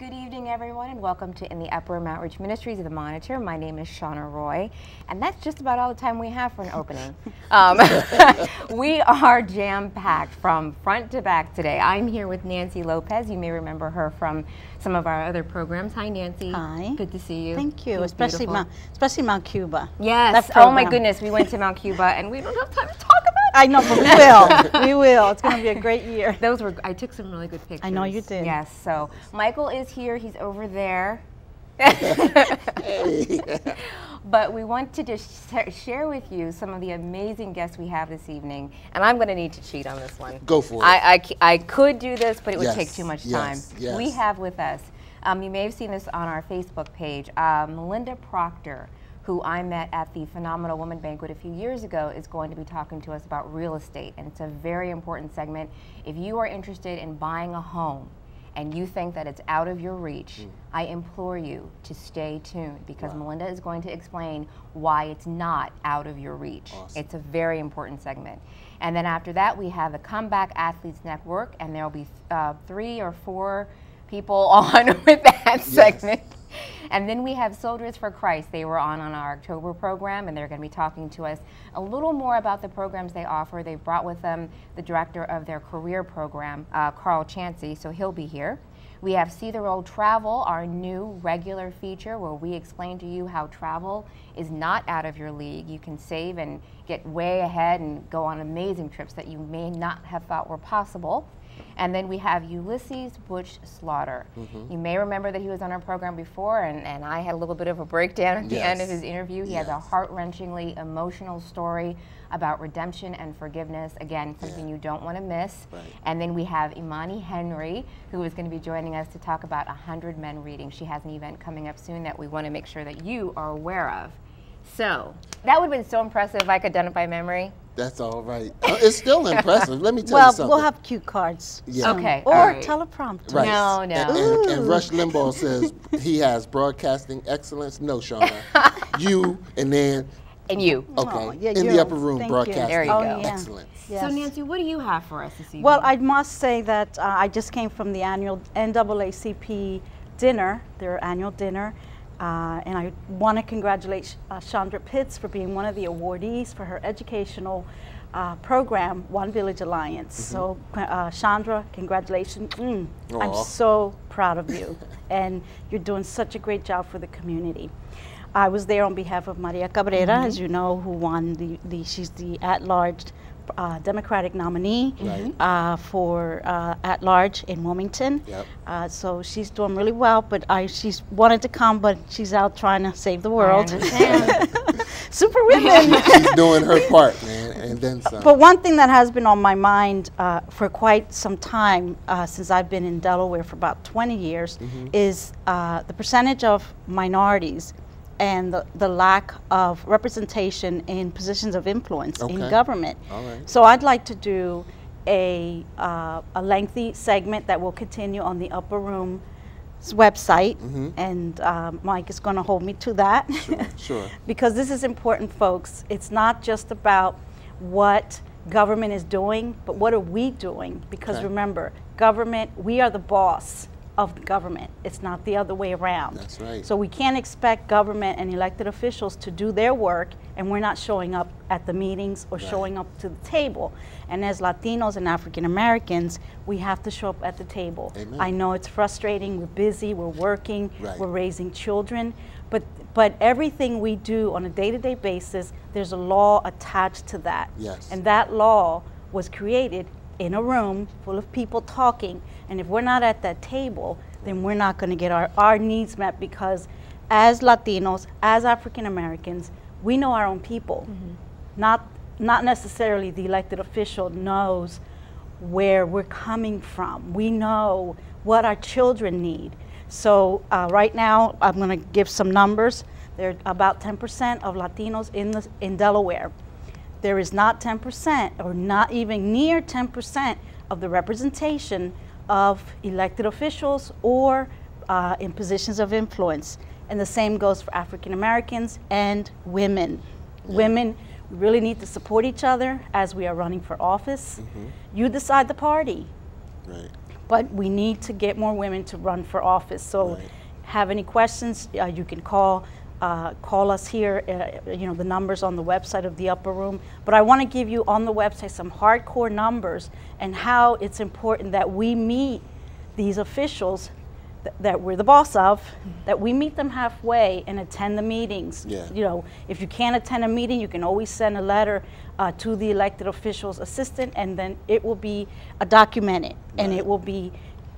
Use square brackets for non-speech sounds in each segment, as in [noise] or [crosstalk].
Good evening, everyone, and welcome to In the Upper Mount Ridge Ministries of the Monitor. My name is Shauna Roy, and that's just about all the time we have for an opening. [laughs] um, [laughs] we are jam packed from front to back today. I'm here with Nancy Lopez. You may remember her from some of our other programs. Hi, Nancy. Hi. Good to see you. Thank you, especially. Mount, especially Mount Cuba. Yes. Oh my goodness, we went to Mount Cuba, and we don't have time to talk about. I know, but we will. we will. It's going to be a great year. [laughs] Those were. I took some really good pictures. I know you did. Yes. So Michael is here. He's over there. [laughs] but we want to just sh- share with you some of the amazing guests we have this evening, and I'm going to need to cheat on this one. Go for it. I I could do this, but it would Yes, take too much time. yes, yes. We have with us. Um, you may have seen this on our Facebook page. Um, Melinda Proctor, who I met at the Phenomenal Woman Banquet a few years ago, is going to be talking to us about real estate, and it's a very important segment. If you are interested in buying a home and you think that it's out of your reach, I implore you to stay tuned because Melinda is going to explain why it's not out of your reach. It's a very important segment. And then after that, we have the Comeback Athletes Network, and there will be uh, three or four people [laughs] on with that segment. And then we have Soldiers for Christ. They were on on our October program, and they're going to be talking to us a little more about the programs they offer. They've brought with them the director of their career program, uh, Carl Chansey, so he'll be here. We have See the Road Travel, our new regular feature where we explain to you how travel is not out of your league. You can save and get way ahead and go on amazing trips that you may not have thought were possible. And then we have Ulysses Butch Slaughter. Mm-hmm. You may remember that he was on our program before, and, and I had a little bit of a breakdown at the end of his interview. He has a heart wrenchingly emotional story about redemption and forgiveness. Again, something you don't want to miss. Right. And then we have Imani Henry, who is going to be joining us to talk about 100 Men Reading. She has an event coming up soon that we want to make sure that you are aware of. So, that would have been so impressive if I could have done it by memory. That's all right. Uh, it's still impressive. Let me tell Well, you something. Well, we'll have cue cards. Yeah. Okay, Or all right. teleprompter. Right. No, no. And, and, and Rush Limbaugh says he has broadcasting excellence. No, Shauna. [laughs] you and then And you. okay Aw, yeah, in you. the upper room Thank you. There you Oh, go. yeah. excellence. Yes. So, Nancy, what do you have for us this evening? Well, I must say that uh, I just came from the annual NAACP dinner, their annual dinner, uh, and I want to congratulate uh, Chandra Pitts for being one of the awardees for her educational uh, program, One Village Alliance. So, uh, Chandra, congratulations. Mm, I'm so proud of you, [laughs] and you're doing such a great job for the community. I was there on behalf of Maria Cabrera, as you know, who won the, the she's the at-large uh, Democratic nominee Right. uh, for uh, at-large in Wilmington. Yep. Uh, so she's doing really well, but I she's wanted to come, but she's out trying to save the world. [laughs] Super women. [laughs] She's doing her part, man, and then some. But one thing that has been on my mind uh, for quite some time, uh, since I've been in Delaware for about 20 years, Mm-hmm. is uh, the percentage of minorities and the, the lack of representation in positions of influence in Okay. government. All right. So I'd like to do a, uh, a lengthy segment that will continue on the Upper Room's website, and um, Mike is going to hold me to that. Sure, [laughs] sure. because this is important, folks. It's not just about what government is doing, but what are we doing? Because Okay. remember, government, we are the boss of the government. It's not the other way around. That's right. So we can't expect government and elected officials to do their work and we're not showing up at the meetings or Right. showing up to the table. And as Latinos and African Americans, we have to show up at the table. Amen. I know it's frustrating, we're busy, we're working, Right. we're raising children, but but everything we do on a day-to-day basis, there's a law attached to that. Yes. And that law was created in a room full of people talking. And if we're not at that table, then we're not going to get our, our needs met because as Latinos, as African Americans, we know our own people. Not, not necessarily the elected official knows where we're coming from. We know what our children need. So uh, right now, I'm going to give some numbers. There are about 10% of Latinos in, the, in Delaware. There is not 10% or not even near 10% of the representation of elected officials or uh, in positions of influence. And the same goes for African Americans and women. Women we really need to support each other as we are running for office. You decide the party. Right. but we need to get more women to run for office. So, Right. have any questions, uh, you can call. Uh, call us here, uh, you know, the numbers on the website of the upper room. But I want to give you on the website some hardcore numbers and how it's important that we meet these officials th- that we're the boss of, that we meet them halfway and attend the meetings. Yeah. You know, if you can't attend a meeting, you can always send a letter uh, to the elected official's assistant, and then it will be documented, and it will be,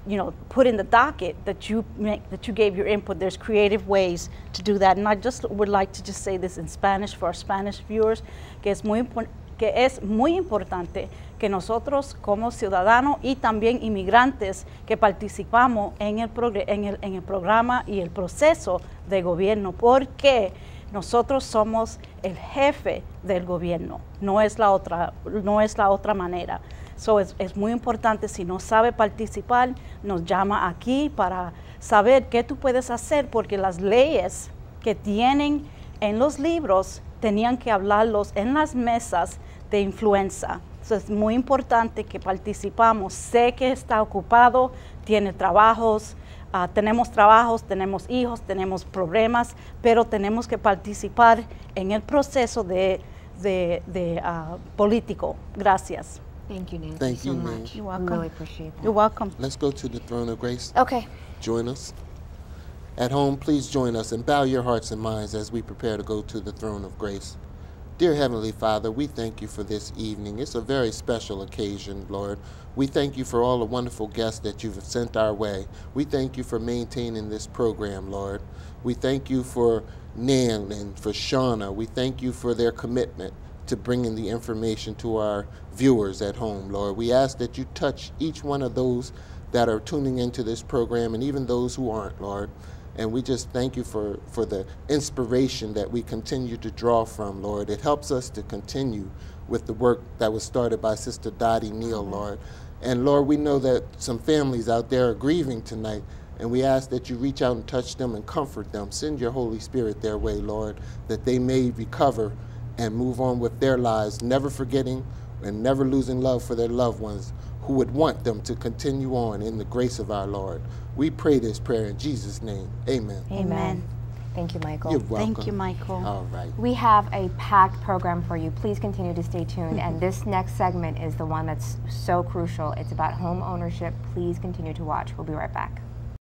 you know, put in the docket that you make, that you gave your input. There's creative ways to do that, and I just would like to just say this in Spanish for our Spanish viewers, que es muy que es muy importante que nosotros como ciudadanos y también inmigrantes que participamos en el, en el, en el programa y el proceso de gobierno, porque nosotros somos el jefe del gobierno, no es la otra, no es la otra manera. So, es, muy importante, si no sabe participar, nos llama aquí para saber qué tú puedes hacer, porque las leyes que tienen en los libros tenían que hablarlos en las mesas de influenza. So, es muy importante que participamos. Sé que está ocupado, tiene trabajos, ah, tenemos trabajos, tenemos hijos, tenemos problemas, pero tenemos que participar en el proceso de, de- de, ah, político. Gracias. Thank you, Nancy, Thank so you, much. Nancy. You're We welcome. really appreciate that. You're welcome. Let's go to the throne of grace. Okay. Join us. At home, please join us and bow your hearts and minds as we prepare to go to the throne of grace. Dear Heavenly Father, we thank you for this evening. It's a very special occasion, Lord. We thank you for all the wonderful guests that you've sent our way. We thank you for maintaining this program, Lord. We thank you for Nan and for Shauna. We thank you for their commitment to bringing the information to our viewers at home, Lord. We ask that you touch each one of those that are tuning into this program and even those who aren't, Lord. And we just thank you for, for the inspiration that we continue to draw from, Lord. It helps us to continue with the work that was started by Sister Dottie Neal, Lord. And Lord, we know that some families out there are grieving tonight, and we ask that you reach out and touch them and comfort them. Send your Holy Spirit their way, Lord, that they may recover and move on with their lives, never forgetting and never losing love for their loved ones who would want them to continue on in the grace of our Lord. We pray this prayer in Jesus' name. Amen. Amen. Thank you, Michael. You're welcome. Thank you, Michael. All right. We have a packed program for you. Please continue to stay tuned. And this next segment is the one that's so crucial. It's about home ownership. Please continue to watch. We'll be right back.